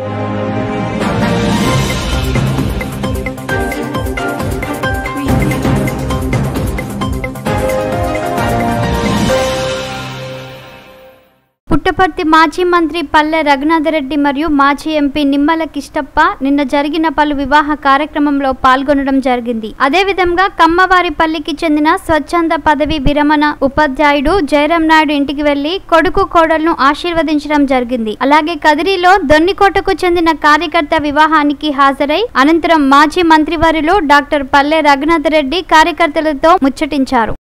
Amen. Puttaparthi మాజీ మంత్రి పల్లె రఘునాథరెడ్డి మరియు మాజీ ఎంపీ నిమ్మల కిష్టప్ప నిన్న జరిగిన పలు వివాహ కార్యక్రమంలో పాల్గొనడం జరిగింది. అదేవిధంగా కమ్మవారిపల్లికి చెందిన స్వచ్ఛంద పదవి విరమణ ఉపాధ్యాయుడు జయరాం నాయుడు ఇంటికి వెళ్ళి కొడుకు కోడలను ఆశీర్వదించడం జరిగింది. అలాగే కదిరిలో దొన్నికోటకు చెందిన కార్యకర్త వివాహానికి హాజరై అనంతరం మాజీ మంత్రివర్యులు డాక్టర్ పల్లె రఘునాథరెడ్డి కార్యకర్తలతో ముచ్చటించారు.